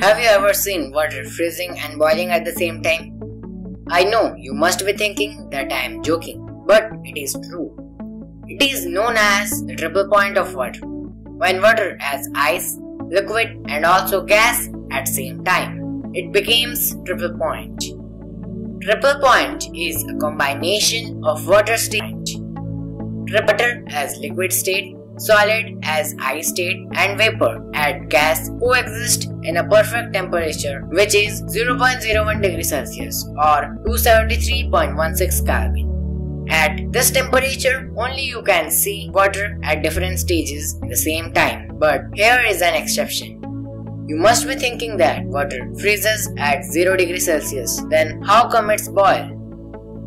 Have you ever seen water freezing and boiling at the same time? I know you must be thinking that I am joking, but it is true. It is known as the triple point of water. When water has ice, liquid and also gas at same time, it becomes triple point. Triple point is a combination of water state, water as liquid state solid as ice state and vapor at gas coexist in a perfect temperature which is 0.01 degree Celsius or 273.16 Kelvin. At this temperature, only you can see water at different stages at the same time. But here is an exception. You must be thinking that water freezes at 0 degree Celsius. Then how come it's boil?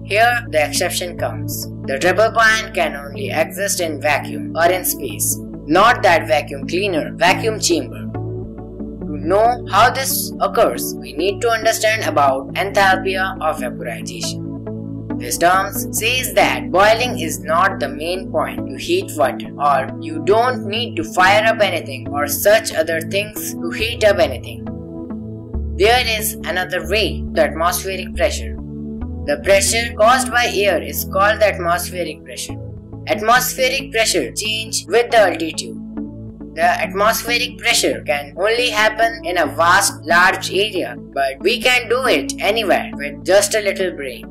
Here the exception comes. The triple point can only exist in vacuum or in space, not that vacuum cleaner, vacuum chamber. To know how this occurs, we need to understand about enthalpy of vaporization. This term says that boiling is not the main point to heat water or you don't need to fire up anything or such other things to heat up anything. There is another way, the atmospheric pressure. The pressure caused by air is called the atmospheric pressure. Atmospheric pressure change with the altitude. The atmospheric pressure can only happen in a vast large area, but we can do it anywhere with just a little brain.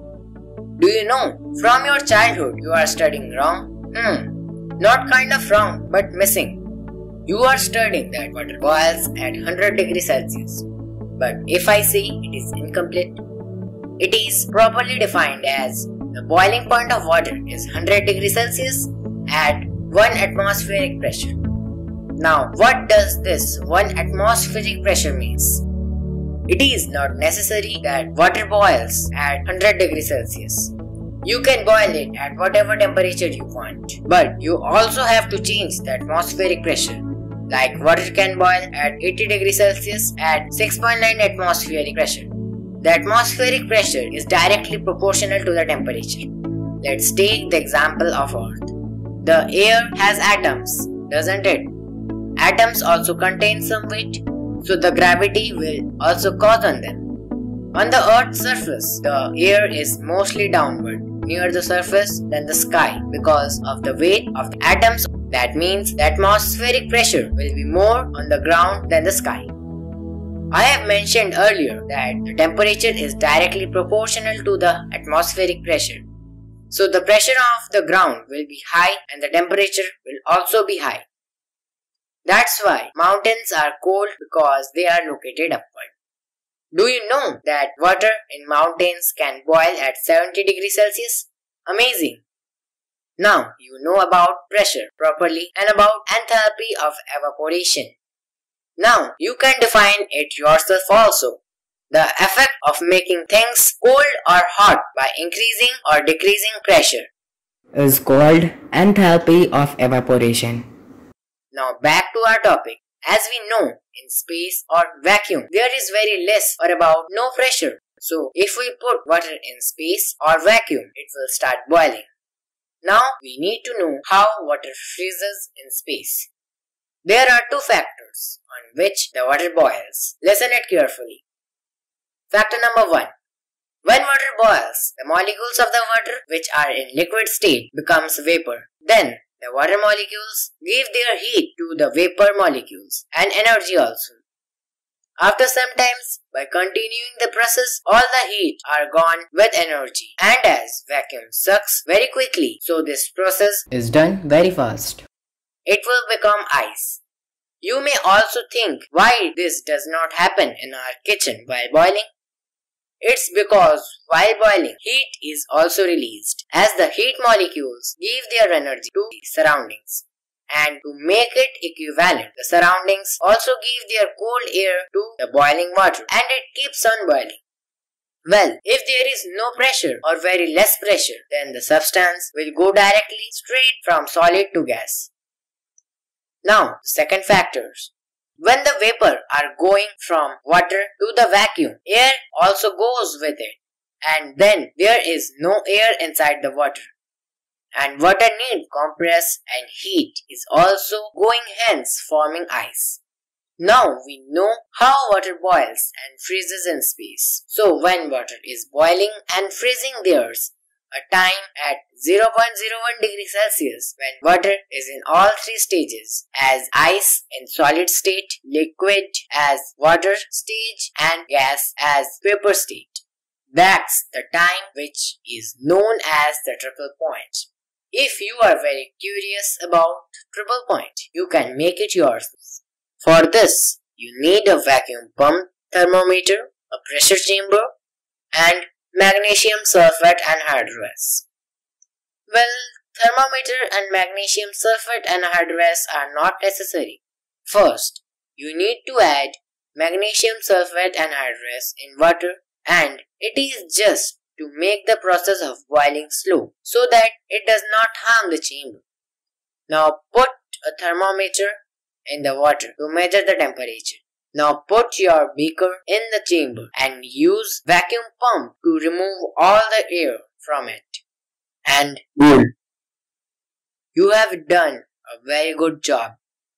Do you know, from your childhood you are studying wrong? Hmm, not kind of wrong, but missing. You are studying that water boils at 100 degrees Celsius. But if I say it is incomplete, it is properly defined as the boiling point of water is 100 degrees Celsius at 1 atmospheric pressure. Now, what does this 1 atmospheric pressure means? It is not necessary that water boils at 100 degrees Celsius. You can boil it at whatever temperature you want, but you also have to change the atmospheric pressure. Like water can boil at 80 degrees Celsius at 6.9 atmospheric pressure. The atmospheric pressure is directly proportional to the temperature. Let's take the example of Earth. The air has atoms, doesn't it? Atoms also contain some weight, so the gravity will also cause on them. On the Earth's surface, the air is mostly downward, near the surface than the sky because of the weight of the atoms. That means the atmospheric pressure will be more on the ground than the sky. I have mentioned earlier that the temperature is directly proportional to the atmospheric pressure. So the pressure of the ground will be high and the temperature will also be high. That's why mountains are cold because they are located upward. Do you know that water in mountains can boil at 70 degrees Celsius? Amazing! Now you know about pressure properly and about enthalpy of evaporation. Now, you can define it yourself also. The effect of making things cold or hot by increasing or decreasing pressure is called enthalpy of evaporation. Now back to our topic. As we know, in space or vacuum, there is very less or about no pressure. So if we put water in space or vacuum, it will start boiling. Now we need to know how water freezes in space. There are two factors on which the water boils. Listen it carefully. Factor number 1. When water boils, the molecules of the water which are in liquid state becomes vapor. Then the water molecules give their heat to the vapor molecules and energy also. After some times, by continuing the process, all the heat are gone with energy and as vacuum sucks very quickly, so this process is done very fast it will become ice. You may also think why this does not happen in our kitchen while boiling. It's because while boiling, heat is also released as the heat molecules give their energy to the surroundings. And to make it equivalent, the surroundings also give their cold air to the boiling water and it keeps on boiling. Well, if there is no pressure or very less pressure, then the substance will go directly straight from solid to gas. Now, second factors. When the vapor are going from water to the vacuum, air also goes with it. And then there is no air inside the water. And water need compress and heat is also going hence forming ice. Now we know how water boils and freezes in space. So when water is boiling and freezing there's a time at 0.01 degree Celsius when water is in all three stages as ice in solid state, liquid as water stage and gas as vapor state. That's the time which is known as the triple point. If you are very curious about triple point, you can make it yours. For this, you need a vacuum pump thermometer, a pressure chamber, and magnesium sulfate anhydrous. Well, thermometer and magnesium sulfate anhydrous are not necessary. First, you need to add magnesium sulfate anhydrous in water and it is just to make the process of boiling slow so that it does not harm the chamber. Now put a thermometer in the water to measure the temperature. Now put your beaker in the chamber and use vacuum pump to remove all the air from it. And Cool. you have done a very good job.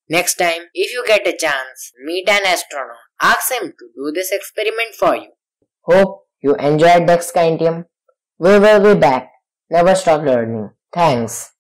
Next time, if you get a chance, meet an astronaut. Ask him to do this experiment for you. Hope you enjoyed the Scientiam. We will be back. Never stop learning. Thanks.